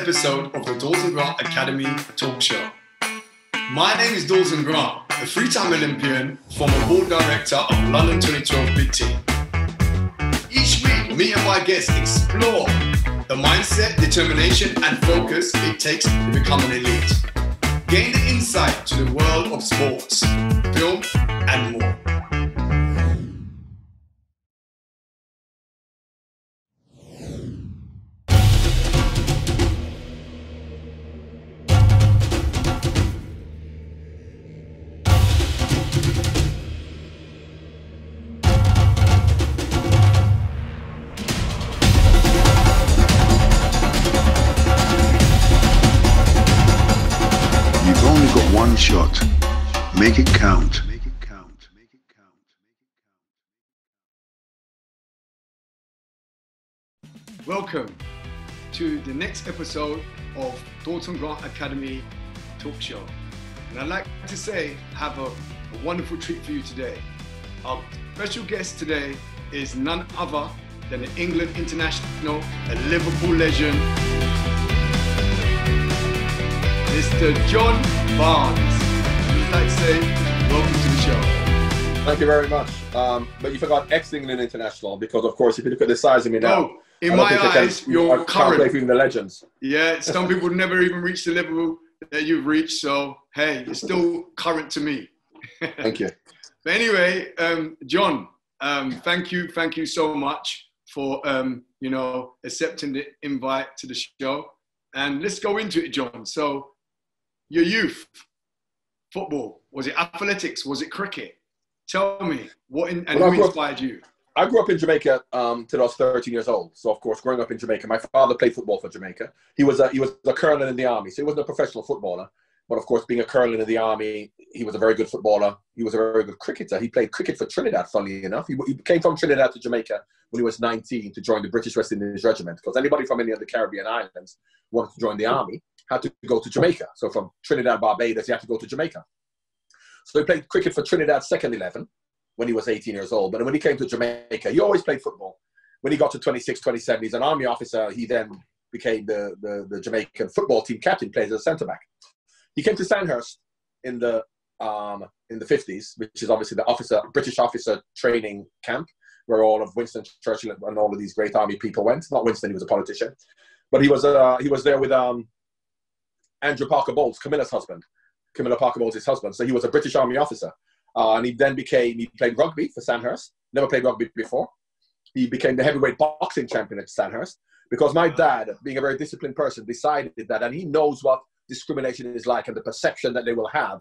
episode of the Dalton Grant Academy Talk Show. My name is Dalton Grant, a three time Olympian, former board director of London 2012 Big Team. Each week, me and my guests explore the mindset, determination, and focus it takes to become an elite. Gain the insight to the world of sports, film, and more. Welcome to the next episode of Dalton Grant Academy Talk Show. And I'd like to say, have a, a wonderful treat for you today. Our special guest today is none other than an England international, a Liverpool legend, Mr. John Barnes. I'd like to say, welcome to the show. Thank you very much. Um, but you forgot ex-England international because, of course, if you look at the size of me now, Oh, in my can- eyes, you're I can't play current. for the legends. Yeah, some people never even reach the level that you've reached. So, hey, it's still current to me. Thank you. But anyway, um, John, um, thank you, thank you so much for um, you know accepting the invite to the show. And let's go into it, John. So, your youth, football, was it athletics? Was it cricket? Tell me what in, and Well, who inspired you? I grew up in Jamaica um, till I was 13 years old. So, of course, growing up in Jamaica, my father played football for Jamaica. He was a, he was a colonel in the army, so he wasn't a professional footballer. But of course, being a colonel in the army, he was a very good footballer. He was a very good cricketer. He played cricket for Trinidad, funnily enough. He, he came from Trinidad to Jamaica when he was 19 to join the British West Indies Regiment. Because anybody from any of the Caribbean islands wanted to join the army had to go to Jamaica. So from Trinidad, Barbados, he had to go to Jamaica. So he played cricket for Trinidad second 11 when he was 18 years old. But when he came to Jamaica, he always played football. When he got to 26, 27, he's an army officer. He then became the, the, the Jamaican football team captain, plays as a centre back. He came to Sandhurst in the um, in the 50s, which is obviously the officer British officer training camp, where all of Winston Churchill and all of these great army people went. Not Winston, he was a politician, but he was uh, he was there with um, Andrew Parker Bowles, Camilla's husband. Camilla Parker Bowles' husband. So he was a British Army officer. Uh, and he then became, he played rugby for Sandhurst, never played rugby before. He became the heavyweight boxing champion at Sandhurst because my dad, being a very disciplined person, decided that, and he knows what discrimination is like and the perception that they will have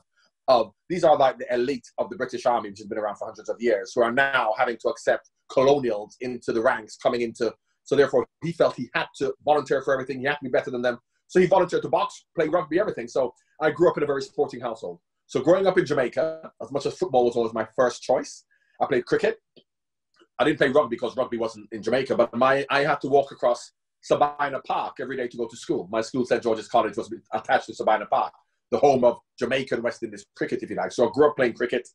of these are like the elite of the British Army, which has been around for hundreds of years, who are now having to accept colonials into the ranks, coming into. So therefore, he felt he had to volunteer for everything. He had to be better than them. So he volunteered to box, play rugby, everything. So I grew up in a very sporting household. So growing up in Jamaica, as much as football was always my first choice, I played cricket. I didn't play rugby because rugby wasn't in Jamaica, but my I had to walk across Sabina Park every day to go to school. My school, St George's College, was attached to Sabina Park, the home of Jamaican West Indies cricket, if you like. So I grew up playing cricket.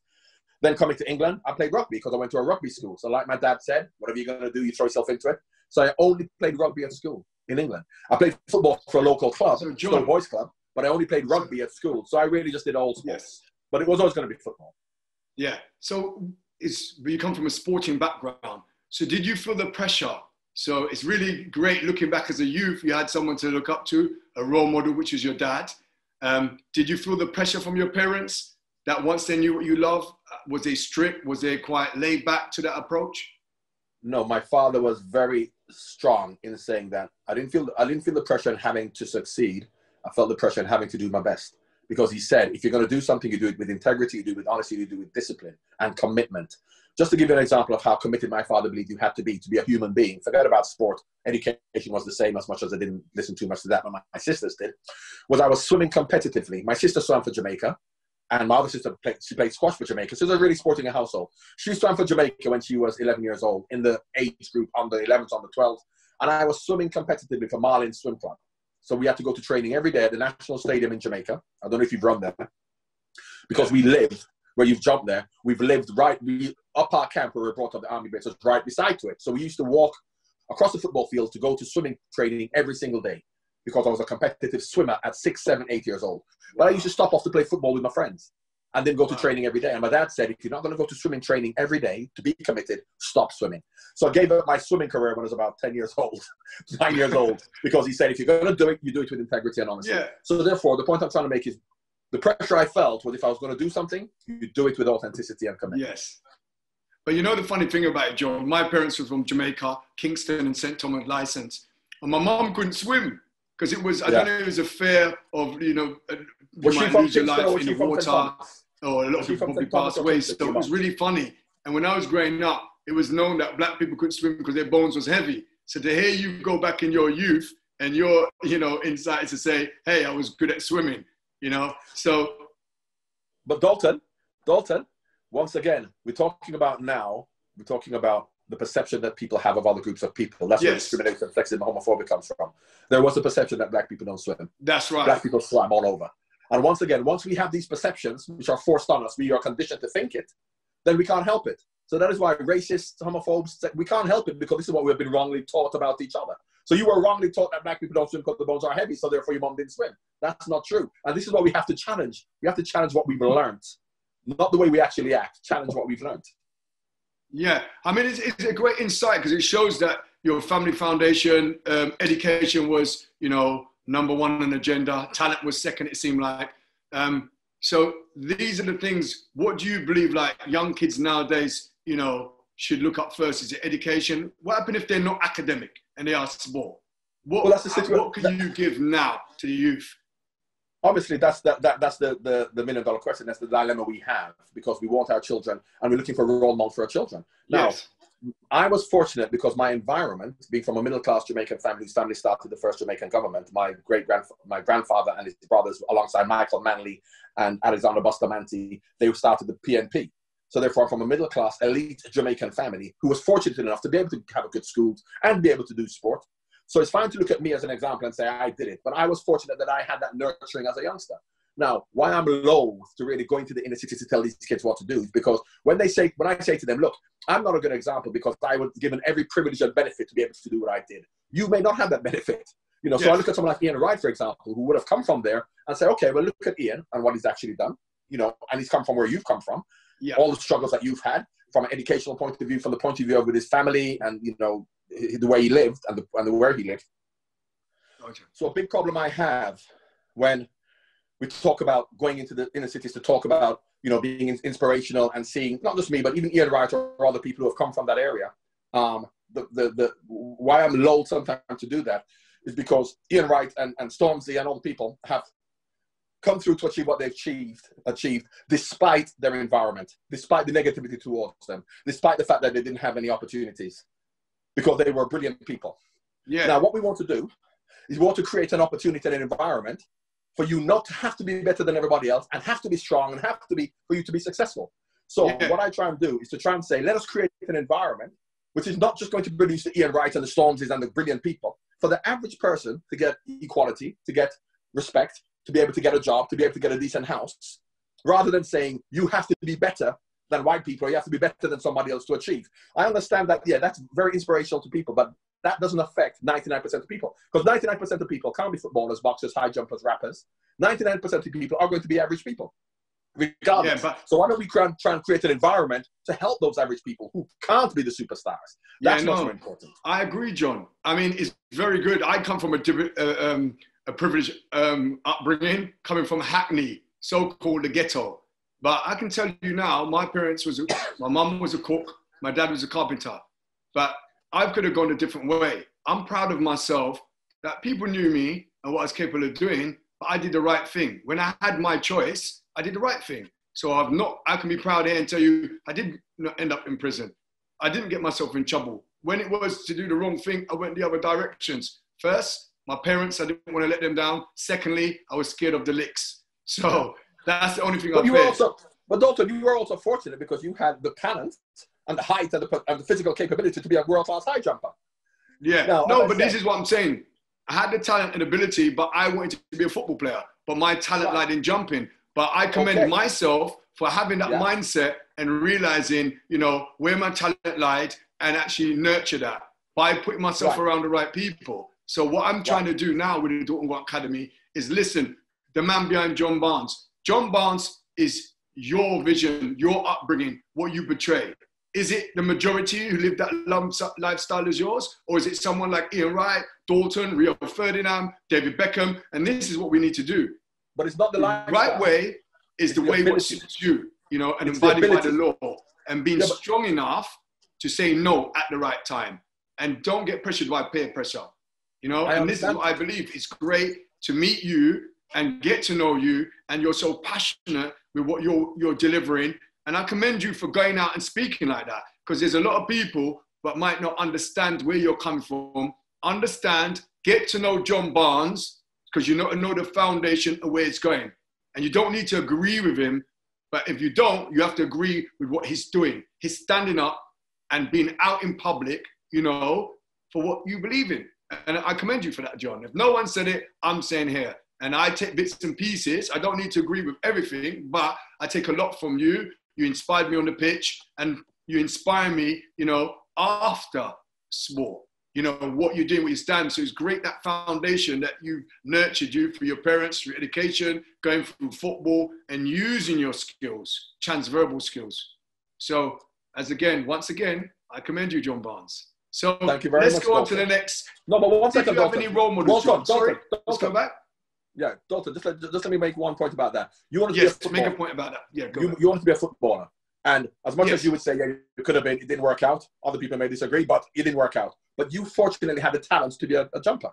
Then coming to England, I played rugby because I went to a rugby school. So like my dad said, whatever you're going to do, you throw yourself into it. So I only played rugby at school in England. I played football for a local club, So, John- Boys Club, but I only played rugby at school. So I really just did all sports. Yes. But it was always going to be football. Yeah. So you come from a sporting background. So did you feel the pressure? So it's really great looking back as a youth. You had someone to look up to, a role model, which was your dad. Um, did you feel the pressure from your parents that once they knew what you love, uh, was they strict? Was they quite laid back to that approach? no, my father was very strong in saying that I didn't feel I didn't feel the pressure in having to succeed. I felt the pressure and having to do my best because he said if you're going to do something, you do it with integrity, you do it with honesty, you do it with discipline and commitment. Just to give you an example of how committed my father believed you had to be to be a human being. Forget about sport. Education was the same as much as I didn't listen too much to that, but my, my sisters did. Was I was swimming competitively. My sister swam for Jamaica, and my other sister played, she played squash for Jamaica. So it was a really sporting household. She swam for Jamaica when she was 11 years old in the age group on the 11th, on the 12th. And I was swimming competitively for Marlin Swim Club. So we had to go to training every day at the National Stadium in Jamaica. I don't know if you've run there. Because we lived where you've jumped there. We've lived right we, up our camp where we brought up the army base was right beside to it. So we used to walk across the football field to go to swimming training every single day. because I was a competitive swimmer at six, seven, eight years old. But I used to stop off to play football with my friends and then go to training every day. And my dad said, if you're not going to go to swimming training every day to be committed, stop swimming. So I gave up my swimming career when I was about 10 years old, nine years old, because he said, if you're going to do it, you do it with integrity and honesty. Yeah. So therefore, the point I'm trying to make is the pressure I felt was if I was going to do something, you do it with authenticity and commitment. Yes. But you know the funny thing about it, John? My parents were from Jamaica, Kingston and St. Thomas license. And my mom couldn't swim because it was, I Yeah. don't know, it was a fear of, you know, uh, you Was might lose your life in the water. Thomas? Or a lot of people probably passed away. So it was really funny. And when I was growing up, it was known that black people couldn't swim because their bones was heavy. So to hear you go back in your youth and your, you know, insight to say, hey, I was good at swimming, you know. So But Dalton, Dalton, once again, we're talking about now, we're talking about the perception that people have of other groups of people. That's where Yes. discrimination, sexism, homophobia comes from. There was a perception that black people don't swim. that's right. Black people swim all over. And once again, once we have these perceptions, which are forced on us, we are conditioned to think it, then we can't help it. So that is why racists, homophobes, we can't help it because this is what we've been wrongly taught about each other. So you were wrongly taught that black people don't swim because the bones are heavy, so therefore your mom didn't swim. That's not true. And this is what we have to challenge. We have to challenge what we've learned, not the way we actually act. Challenge what we've learned. Yeah, I mean, it's, it's a great insight because it shows that your family foundation, um, education was, you know, number one on the agenda. Talent was second, it seemed like. Um, so these are the things. What do you believe, like young kids nowadays, you know, should look up first? Is it education? What happens if they're not academic and they are sport? What, Well, that's the what can you give now to the youth? Obviously, that's that, that that's the, the, the million dollar question. That's the dilemma we have because we want our children and we're looking for a role model for our children. Now, Yes. I was fortunate because my environment, being from a middle class Jamaican family whose family started the first Jamaican government, my great my grandfather and his brothers, alongside Michael Manley and Alexander Bustamante, they started the PNP. So therefore, I'm from a middle class elite Jamaican family who was fortunate enough to be able to have a good school and be able to do sport. So it's fine to look at me as an example and say I did it, but I was fortunate that I had that nurturing as a youngster. Now, why I'm loath to really go into the inner city to tell these kids what to do is because when they say, when I say to them, look, I'm not a good example because I was given every privilege and benefit to be able to do what I did. You may not have that benefit. You know, so I look at someone like Ian Wright, for example, who would have come from there and say, okay, well, look at Ian and what he's actually done. You know, and he's come from where you've come from. Yeah. All the struggles that you've had from an educational point of view, from the point of view of with his family and, you know, the way he lived and, the, and the where he lived. Okay. So a big problem I have when we talk about going into the inner cities to talk about, you know, being inspirational and seeing not just me, but even Ian Wright or other people who have come from that area. Um, the, the, the, why I'm loath sometimes to do that is because Ian Wright and, and Stormzy and all the people have come through to achieve what they've achieved, achieved despite their environment, despite the negativity towards them, despite the fact that they didn't have any opportunities, because they were brilliant people. Yeah. Now, what we want to do is we want to create an opportunity and an environment for you not to have to be better than everybody else and have to be strong and have to be for you to be successful. So Yeah. what I try and do is to try and say, let us create an environment which is not just going to produce the Ian Wrights and the Stormzys and the brilliant people, for the average person to get equality, to get respect, to be able to get a job, to be able to get a decent house, rather than saying you have to be better than white people or you have to be better than somebody else to achieve. I understand that, yeah, that's very inspirational to people, but that doesn't affect 99% of people. Because 99% of people can't be footballers, boxers, high jumpers, rappers. 99% of people are going to be average people, regardless. Yeah, but- so why don't we try and, try and create an environment to help those average people who can't be the superstars? That's Yeah, no. more important. I agree, John. I mean, it's very good. I come from a, uh, um, a privileged um, upbringing, coming from Hackney, so-called the ghetto. But I can tell you now, my parents was, a, my mum was a cook, my dad was a carpenter. But I could have gone a different way. I'm proud of myself that people knew me and what I was capable of doing, but I did the right thing. When I had my choice, I did the right thing. So I've not, I can be proud here and tell you, I didn't end up in prison. I didn't get myself in trouble. When it was to do the wrong thing, I went the other directions. First, my parents, I didn't want to let them down. Secondly, I was scared of the licks. So that's the only thing I But you were feared. also, but Dalton, you were also fortunate because you had the talent and the height and the, and the physical capability to be a world-class high jumper. Yeah. No, No, but this is what I'm saying. I had the talent and ability, but I wanted to be a football player. But my talent Right. lied in jumping. But I commend Okay. myself for having that Yeah. mindset and realizing, you know, where my talent lied and actually nurture that by putting myself Right. around the right people. So what I'm trying to do now with the Grant Academy is listen, the man behind John Barnes. John Barnes is your vision, your upbringing, what you portray. Is it the majority who live that lifestyle as yours? Or is it someone like Ian Wright, Dalton, Rio Ferdinand, David Beckham? And this is what we need to do. But it's not the, the right way is the, the way what suits you, you know, and invited by the law and being yeah, strong enough to say no at the right time. And don't get pressured by peer pressure. You know, I and this is what I believe. It's great to meet you and get to know you, and you're so passionate with what you're you're delivering. And I commend you for going out and speaking like that, because there's a lot of people that might not understand where you're coming from. Understand, get to know John Barnes, because you know, know the foundation of where it's going. And you don't need to agree with him, but if you don't, you have to agree with what he's doing. He's standing up and being out in public, you know, for what you believe in. And I commend you for that, John. If no one said it, I'm saying here. And I take bits and pieces. I don't need to agree with everything, but I take a lot from you. You inspired me on the pitch and you inspire me, you know, after sport you know, what you're doing, with your stand. So it's great that foundation that you've nurtured you for your parents, through education, going through football, and using your skills, transferable skills. So, as again, once again, I commend you, John Barnes. So Thank you very let's much, go on to the next. No, but one second. You have any role models? Dalton, Sorry, Dalton, let's come back. Yeah, Dalton, just let, just let me make one point about that. You want to yes, be a make a point about that. Yeah, you, you want to be a footballer. And as much yes. as you would say, yeah, it could have been, it didn't work out. Other people may disagree, but it didn't work out. But you fortunately had the talents to be a, a jumper.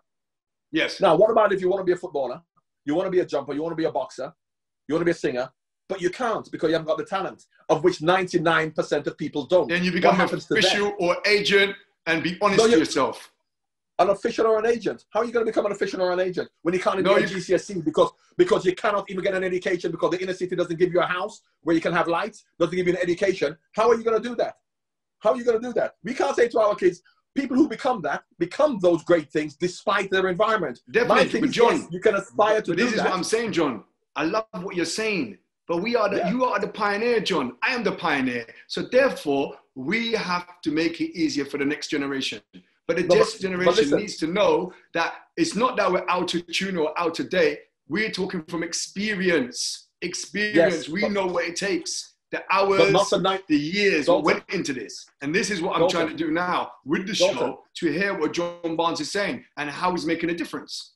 Yes. Now, what about if you want to be a footballer? You want to be a jumper, you want to be a boxer, you want to be a singer, but you can't because you haven't got the talent, of which 99% of people don't. Then you become an official or agent and be honest no, to yourself an official or an agent. How are you going to become an official or an agent when you can't even no, get GCSE because because you cannot even get an education because the inner city doesn't give you a house where you can have lights, doesn't give you an education. How are you going to do that? How are you going to do that? We can't say to our kids, people who become that become those great things despite their environment. Definitely, but John, yes, you can aspire to. But this is that. what I'm saying, John. I love what you're saying, but we are the yeah. you are the pioneer, John. I am the pioneer. So therefore, we have to make it easier for the next generation. But the next generation needs to know that it's not that we're out of tune or out of date. We're talking from experience. Experience. Yes, we know what it takes. The hours, the, the years Dalton. went into this. And this is what I'm Dalton. trying to do now with the Dalton. show to hear what John Barnes is saying and how he's making a difference.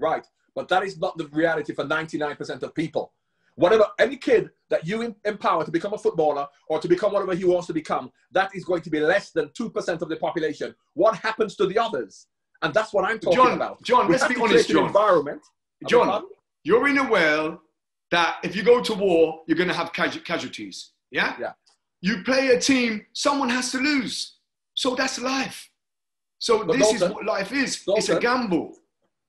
Right. But that is not the reality for 99% of people. Whatever, any kid that you empower to become a footballer or to become whatever he wants to become, that is going to be less than 2% of the population. What happens to the others? And that's what I'm talking John, about. John, we let's be honest, John. Environment. John, you're in a world that if you go to war, you're going to have casualties. Yeah? Yeah. You play a team, someone has to lose. So that's life. So but this Dalton, is what life is. Dalton, it's a gamble.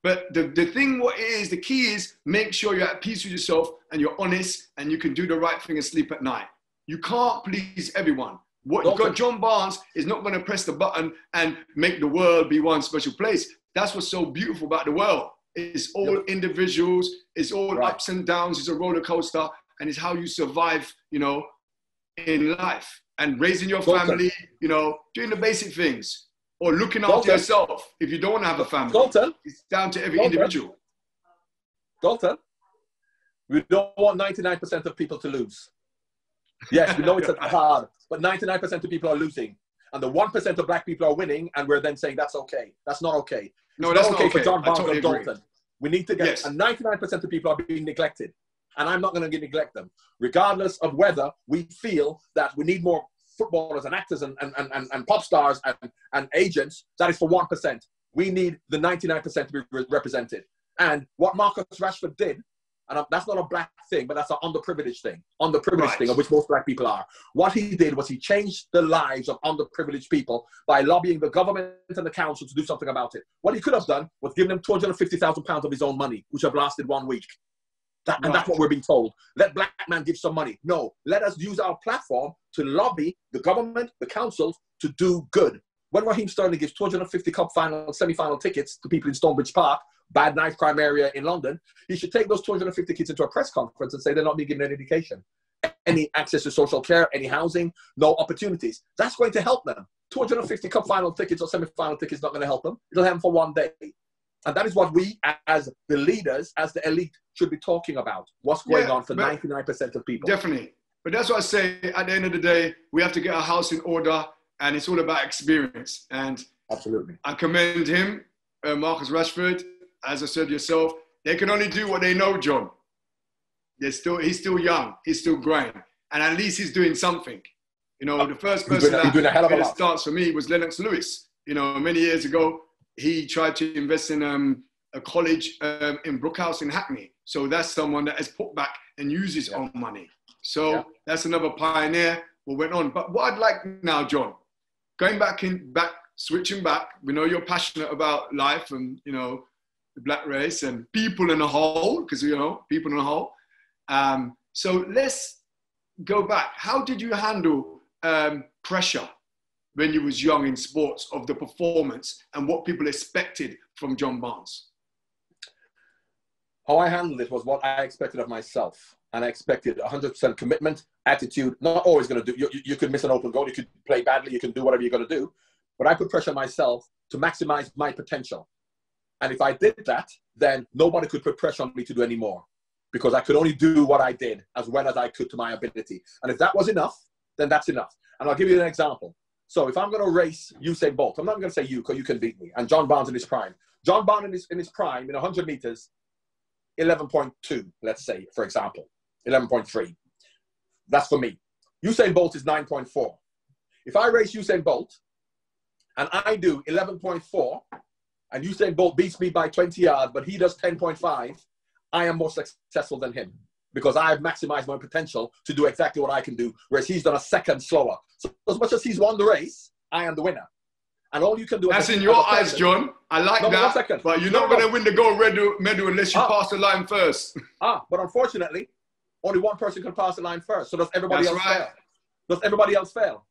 But the, the thing what is, the key is make sure you're at peace with yourself and you're honest and you can do the right thing and sleep at night. You can't please everyone. What got John Barnes is not going to press the button and make the world be one special place. That's what's so beautiful about the world. It's all yep. individuals, it's all right. ups and downs, it's a roller coaster, and it's how you survive, you know, in life. And raising your family, you know, doing the basic things or looking after Dalton. yourself if you don't want to have a family. Dalton. It's down to every Dalton. individual. Dalton, we don't want 99% of people to lose. Yes, we know it's hard, but 99% of people are losing. And the 1% of black people are winning, and we're then saying that's okay. That's not okay. It's no, that's not okay, for John Barnes totally and Dalton. We need to get, yes. and 99% of people are being neglected. And I'm not going to neglect them, regardless of whether we feel that we need more footballers and actors and, and, and, and pop stars and, and agents, that is for 1%. We need the 99% to be re- represented. And what Marcus Rashford did, and that's not a black thing, but that's an underprivileged thing, underprivileged right. thing, of which most black people are. What he did was he changed the lives of underprivileged people by lobbying the government and the council to do something about it. What he could have done was given them £250,000 of his own money, which have lasted one week. That, right. And that's what we're being told. Let black man give some money. No, let us use our platform to lobby the government, the councils to do good. When Raheem Sterling gives 250 cup final, semi-final tickets to people in Stonebridge Park, bad knife crime area in London, he should take those 250 kids into a press conference and say they're not being given any education, any access to social care, any housing, no opportunities. That's going to help them. 250 cup final tickets or semi-final tickets not going to help them. It'll help them for one day. And that is what we, as the leaders, as the elite, should be talking about. What's going Yeah, on for 99% of people. Definitely. But that's what I say. At the end of the day, we have to get our house in order, and it's all about experience. And Absolutely. I commend him, uh, Marcus Rashford. As I said yourself, they can only do what they know, John. They're still, he's still young. He's still growing, and at least he's doing something. You know, the first person doing a- he's doing a hell a starts for me was Lennox Lewis. You know, many years ago, he tried to invest in um, a college um, in Brookhouse in Hackney. So that's someone that has put back and used his Yeah. own money. So Yeah. that's another pioneer what went on. But what I'd like now, John, going back in back, switching back. We know you're passionate about life and you know the black race and people in a whole, because you know people in a whole. Um, so let's go back. How did you handle um, pressure when you was young in sports of the performance and what people expected from John Barnes? How I handled it was what I expected of myself. And I expected 100% commitment, attitude, not always going to do. You, you, could miss an open goal, you could play badly, you can do whatever you're going to do. But I put pressure myself to maximize my potential. And if I did that, then nobody could put pressure on me to do any more because I could only do what I did as well as I could to my ability. And if that was enough, then that's enough. And I'll give you an example. So if I'm going to race Usain Bolt, I'm not going to say you because you can beat me, and John Barnes in his prime. John Barnes in his, in his prime, in 100 meters, 11.2, let's say, for example, 11.3. That's for me. Usain Bolt is 9.4. If I race Usain Bolt and I do 11.4 and Usain Bolt beats me by 20 yards, but he does 10.5, I am more successful than him because I have maximized my potential to do exactly what I can do, whereas he's done a second slower. So as much as he's won the race, I am the winner. And all you can do That's in your eyes, person- John. I like No, that. second. But you're No, not no. going to win the gold medal, unless you Ah. pass the line first. Ah, but unfortunately, only one person can pass the line first. So does everybody That's else right. fail? Does everybody else fail?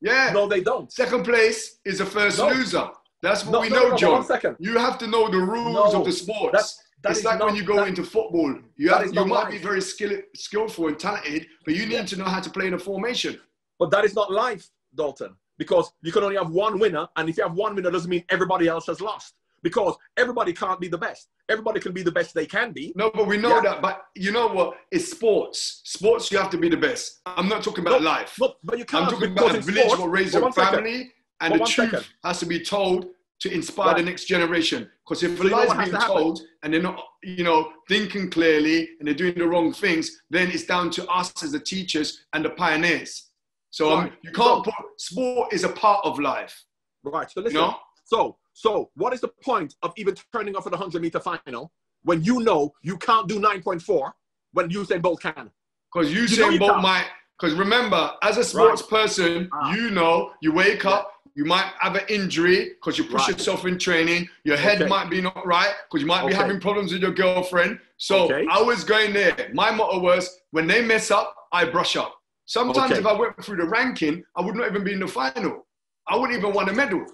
Yeah. No, they don't. Second place is the first loser. That's what we no, know, John. You have to know the rules of the sports. that's- that it's like when you go that- into football. You, have, you might life. be very skill, skillful and talented, but you need to know how to play in a formation. But that is not life, Dalton, because you can only have one winner, and if you have one winner, doesn't mean everybody else has lost. Because everybody can't be the best. Everybody can be the best they can be. No, but we know Yeah. that. But you know what? It's sports. Sports, you have to be the best. I'm not talking about No, life. But, but you can't I'm talking because about a village sports- will raise your one second. family, and the truth second. has to be told to inspire the next generation. Because if So you lie's being to told and they're not, you know, thinking clearly and they're doing the wrong things, then it's down to us as the teachers and the pioneers. So um, you can't So- put sport is a part of life. Right. So You listen. know, So, so what is the point of even turning off at the 100 meter final when you know you can't do 9.4 when Usain Bolt can? because you know you Bolt can't. might. Because remember, as a sports person, Ah. you know you wake up. You might have an injury because you push Right. yourself in training. Your head Okay. might be not right because you might be having problems with your girlfriend. So Okay. I was going there. My motto was when they mess up, I brush up. Sometimes Okay. if I went through the ranking, I would not even be in the final. I wouldn't even win a medal.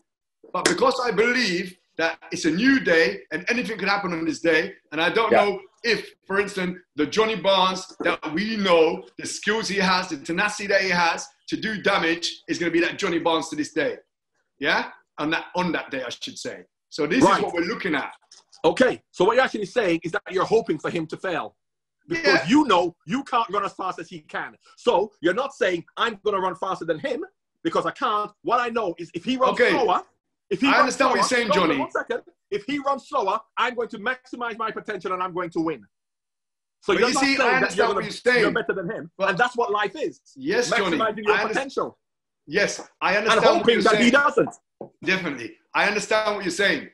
But because I believe that it's a new day and anything could happen on this day, and I don't Yeah. know if, for instance, the Johnny Barnes that we know, the skills he has, the tenacity that he has to do damage is going to be that Johnny Barnes to this day. Yeah? On that, on that day, I should say. So this Right. is what we're looking at. Okay. So what you're actually saying is that you're hoping for him to fail. Because Yeah. you know you can't run as fast as he can. So you're not saying I'm going to run faster than him because I can't. What I know is if he runs Okay. slower, if he I runs understand what you're saying, Johnny. One second. If he runs slower, I'm going to maximize my potential and I'm going to win. So But you're you not see, saying that you're, gonna, you're you're better than him, But- and that's what life is. Yes, Johnny. maximizing your I potential yes, I and understand what hoping that saying. he doesn't. Definitely. I understand what you're saying.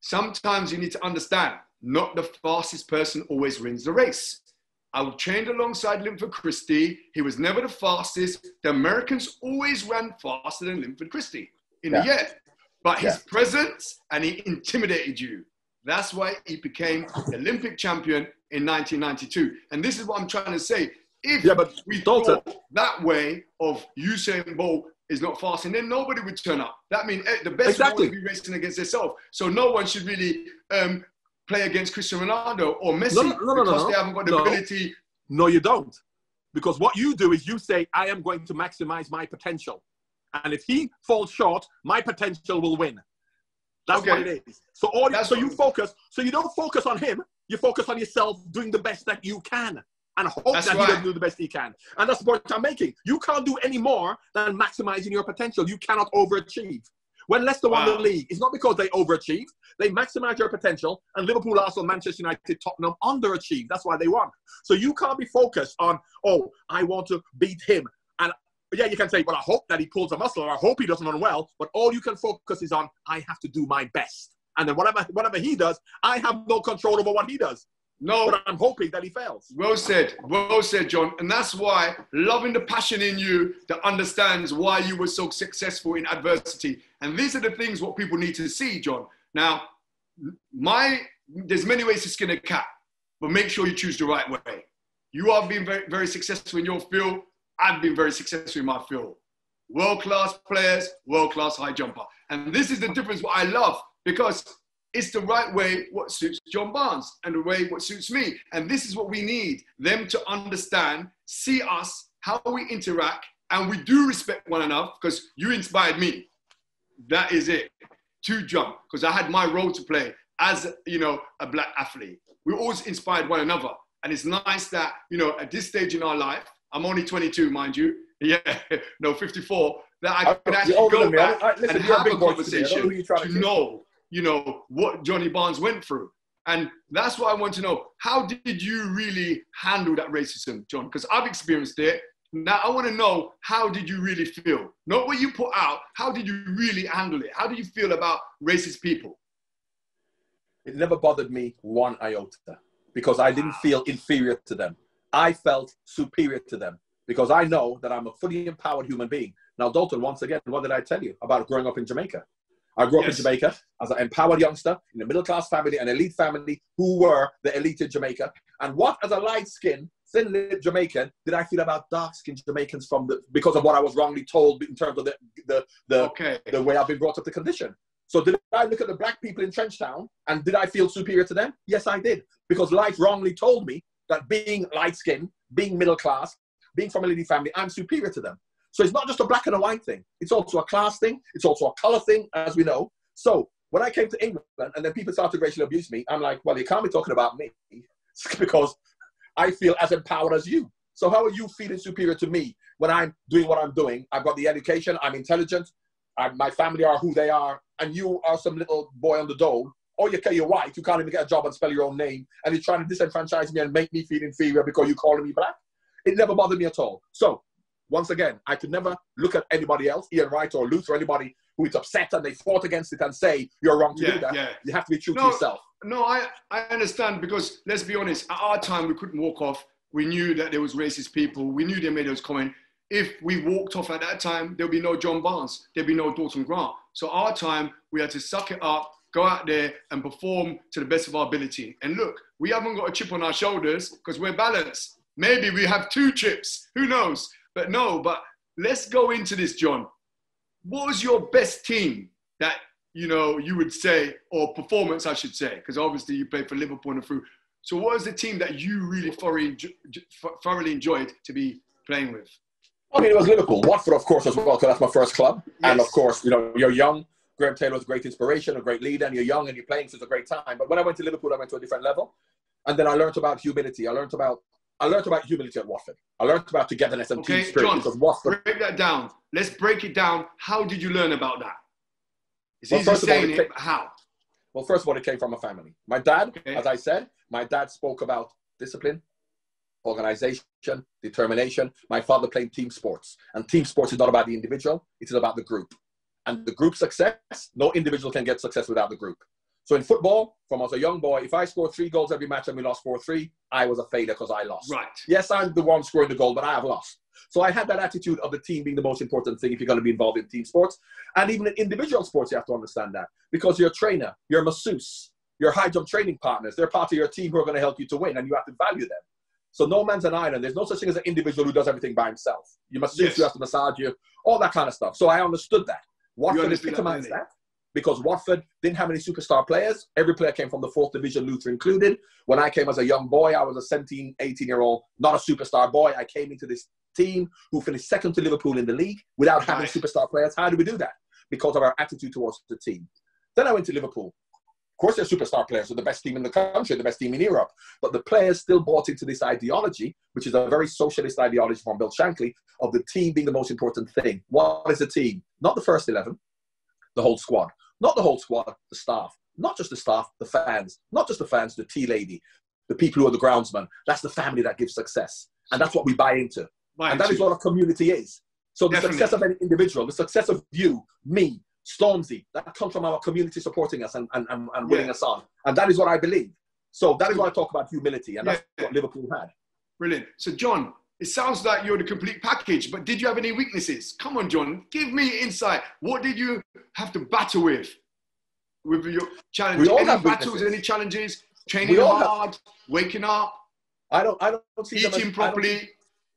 Sometimes you need to understand not the fastest person always wins the race. I trained alongside Linford Christie. He was never the fastest. The Americans always ran faster than Linford Christie in the Yeah. year. But his Yeah. presence and he intimidated you. That's why he became Olympic champion in 1992. And this is what I'm trying to say. If Yeah, but we thought that way of Usain Bolt is not fast, and then nobody would turn up. That means eh, the best Exactly. would be racing against themselves. So no one should really um, play against Cristiano Ronaldo or Messi No, no, no, no, because no. they haven't got the ability. No, you don't. Because what you do is you say, I am going to maximize my potential. And if he falls short, my potential will win. That's Okay. what it is. So all That's so you focus. So you don't focus on him. You focus on yourself doing the best that you can, and hope That's that right. he does do the best he can. And that's the point I'm making. You can't do any more than maximizing your potential. You cannot overachieve. When Leicester won the league, it's not because they overachieved. They maximized their potential, and Liverpool, Arsenal, Manchester United, Tottenham underachieved. That's why they won. So you can't be focused on, oh, I want to beat him. And yeah, you can say, well, I hope that he pulls a muscle, or I hope he doesn't run well. But all you can focus is on, I have to do my best. And then whatever whatever he does, I have no control over what he does. No, But I'm hoping that he fails. Well said, well said, John. And that's why loving the passion in you that understands why you were so successful in adversity. And these are the things what people need to see, John. Now, my there's many ways to skin a cat, but make sure you choose the right way. You are being very, very successful in your field. I've been very successful in my field. World class players, world class high jumper. And this is the difference what I love because it's the right way what suits John Barnes and the way what suits me. And this is what we need them to understand, see us, how we interact, and we do respect one another because you inspired me. That is it. To jump because I had my role to play as you know a black athlete. We always inspired one another, and it's nice that you know at this stage in our life, I'm only 22, mind you. Yeah, no, 54. That I oh, can actually go me. I- I- listen, and have a big boy to me. I don't know conversation who you're trying to to know, you know, what Johnny Barnes went through. And that's what I want to know. How did you really handle that racism, John? Because I've experienced it. Now I want to know how did you really feel? Not what you put out. How did you really handle it? How do you feel about racist people? It never bothered me one iota because I didn't feel inferior to them. I felt superior to them because I know that I'm a fully empowered human being. Now, Dalton, once again, what did I tell you about growing up in Jamaica? I grew up Yes. in Jamaica as an empowered youngster in a middle class family, an elite family who were the elite in Jamaica. And what, as a light skinned, thin lipped Jamaican, did I feel about dark skinned Jamaicans from the, because of what I was wrongly told in terms of the, the, the, Okay. the way I've been brought up to condition. So did I look at the black people in Trenchtown and did I feel superior to them? Yes, I did. Because life wrongly told me that being light skinned, being middle class, being from a lady family, I'm superior to them. So it's not just a black and a white thing. It's also a class thing. It's also a color thing, as we know. So when I came to England and then people started racially abuse me, I'm like, well, you can't be talking about me because I feel as empowered as you. So how are you feeling superior to me when I'm doing what I'm doing? I've got the education. I'm intelligent. I, my family are who they are, and you are some little boy on the dole. Or you're, you're white. You can't even get a job and spell your own name, and you're trying to disenfranchise me and make me feel inferior because you're calling me black. It never bothered me at all. So once again, I could never look at anybody else, Ian Wright or Luther, or anybody who is upset and they fought against it and say you're wrong to Yeah, do that. yeah. You have to be true No, to yourself. No, I, I understand because let's be honest, at our time we couldn't walk off. We knew that there was racist people. We knew they made those comments. If we walked off at that time, there'd be no John Barnes. There'd be no Dalton Grant. So our time, we had to suck it up, go out there and perform to the best of our ability. And look, we haven't got a chip on our shoulders because we're balanced. Maybe we have two chips. Who knows? But no, but let's go into this, John. What was your best team that you know you would say, or performance, I should say, because obviously you played for Liverpool and through. So, what was the team that you really thoroughly, thoroughly enjoyed to be playing with? I mean, it was Liverpool. Watford, of course, as well, because that's my first club. And of course, you know, you're young. Graham Taylor was a great inspiration, a great leader, and you're young and you're playing, so it's a great time. But when I went to Liverpool, I went to a different level. And then I learned about humility. I learned about I learned about humility at Watford. I learned about togetherness and Okay, team spirit John, because Watford. Break that down. Let's break it down. How did you learn about that? It's Well, easy first of all, saying it how? Well, first of all, it came from a family. My dad, Okay. as I said, my dad spoke about discipline, organization, determination. My father played team sports, and team sports is not about the individual; it is about the group. And the group success, no individual can get success without the group. So in football, from as a young boy, if I scored three goals every match and we lost four three, I was a failure because I lost. Right. Yes, I'm the one scoring the goal, but I have lost. So I had that attitude of the team being the most important thing if you're going to be involved in team sports. And even in individual sports, you have to understand that because you're trainer, you're masseuse, your high jump training partners, they're part of your team who are going to help you to win, and you have to value them. So no man's an island. There's no such thing as an individual who does everything by himself. You must Yes. you have to massage you, all that kind of stuff. So I understood that. That, epitomized didn't that because Watford didn't have any superstar players. Every player came from the fourth division, Luther included. When I came as a young boy, I was a 17, 18 year old, not a superstar boy. I came into this team who finished second to Liverpool in the league without having Right. superstar players. How do we do that? Because of our attitude towards the team. Then I went to Liverpool. Of course, they're superstar players, they're the best team in the country, the best team in Europe. But the players still bought into this ideology, which is a very socialist ideology from Bill Shankly, of the team being the most important thing. What is the team? Not the first 11, the whole squad. Not the whole squad, the staff. Not just the staff, the fans. Not just the fans, the tea lady, the people who are the groundsman. That's the family that gives success. And that's what we buy into. Right. And that is what a community is. So the Definitely. success of any individual, the success of you, me, Stormzy, that comes from our community supporting us and, and, and, and winning yeah. us on. And that is what I believe. So that is why I talk about humility, and that's yeah. what Liverpool had. Brilliant. So, John, it sounds like you're the complete package, but did you have any weaknesses? Come on, John, give me insight. What did you have to battle with? With your challenges? We all any have battles, weaknesses. any challenges? Training hard, have... waking up, I don't, I don't see eating them as, properly.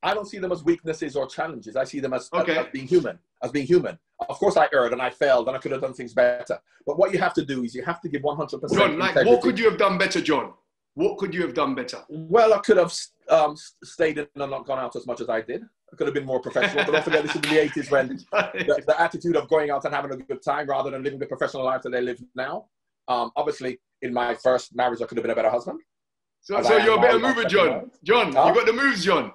I don't see them as weaknesses or challenges. I see them as, okay. as, as, being human, as being human. Of course, I erred and I failed and I could have done things better. But what you have to do is you have to give 100%. John, like, what could you have done better, John? What could you have done better? Well, I could have um, stayed in and not gone out as much as I did. I could have been more professional. But don't forget, this is in the 80s when the, the, attitude of going out and having a good time rather than living the professional life that they live now. Um, obviously, in my first marriage, I could have been a better husband. So, so you're a better mover, John. John, huh? you got the moves, John.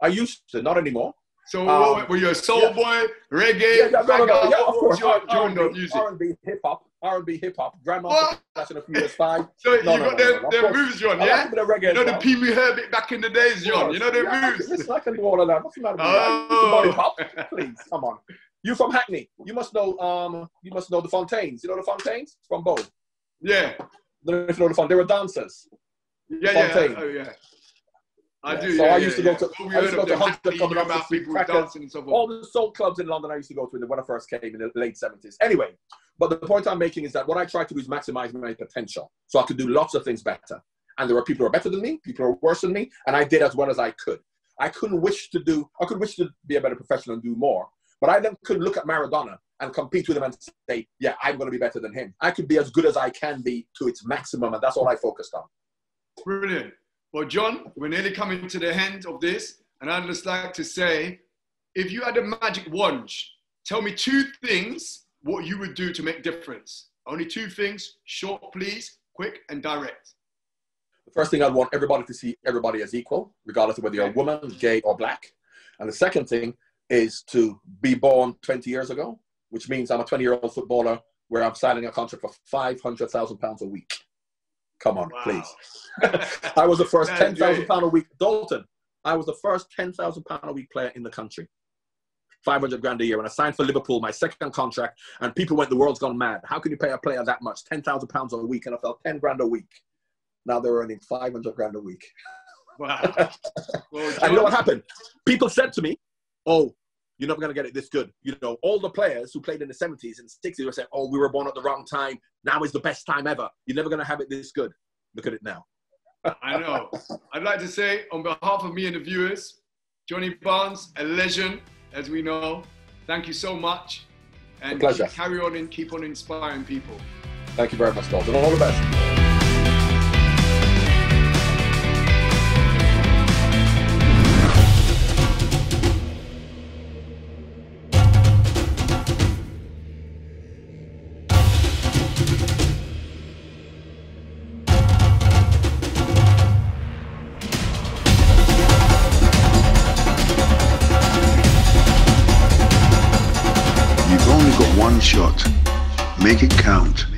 I used to, not anymore. So um, were you a soul yeah. boy, reggae, yeah, yeah, no, no, no, yeah, of course, your R- music? R&B, hip hop, R&B, hip hop, Grandmaster Flash and the Furious Five. So no, you got them, them moves, John, yeah? Like you know the Pee Wee back in the days, John. You know the moves. Listen, I can do all of that. What's the matter with oh. you? Pop? Please, come on. You from Hackney? You must know. Um, you must know the Fontaines. You know the Fontaines from Bow. Yeah. Don't know if you know the Fontaines. They were dancers. Yeah, Fontaine. yeah. Oh, yeah. I yeah. do. So yeah, I used yeah, to go to. I used to go to Hunter coming up with people dancing and so forth. All the soul clubs in London I used to go to when I first came in the late seventies. Anyway, but the point I'm making is that what I try to do is maximize my potential, so I could do lots of things better. And there were people who are better than me, people who are worse than me, and I did as well as I could. I couldn't wish to do. I could wish to be a better professional and do more, but I then could look at Maradona and compete with him and say, "Yeah, I'm going to be better than him. I could be as good as I can be to its maximum," and that's all I focused on. Brilliant. Well, John, we're nearly coming to the end of this, and I'd just like to say if you had a magic wand, tell me two things what you would do to make difference. Only two things, short, please, quick and direct. The first thing I'd want everybody to see everybody as equal, regardless of whether you're a woman, gay, or black. And the second thing is to be born 20 years ago, which means I'm a 20 year old footballer where I'm signing a contract for £500,000 a week. Come on, wow. please. I was the first ten thousand pound a week. Dalton, I was the first ten thousand pound a week player in the country. Five hundred grand a year. When I signed for Liverpool, my second contract, and people went, "The world's gone mad. How can you pay a player that much? Ten thousand pounds a week?" And I felt ten grand a week. Now they're earning five hundred grand a week. Wow. well, and you know what happened? People said to me, "Oh, you're never going to get it this good. You know, all the players who played in the 70s and 60s were saying, oh, we were born at the wrong time. Now is the best time ever. You're never going to have it this good. Look at it now. I know. I'd like to say, on behalf of me and the viewers, Johnny Barnes, a legend, as we know, thank you so much. And carry on and keep on inspiring people. Thank you very much, Dalton. All the best. Shot. Make it count.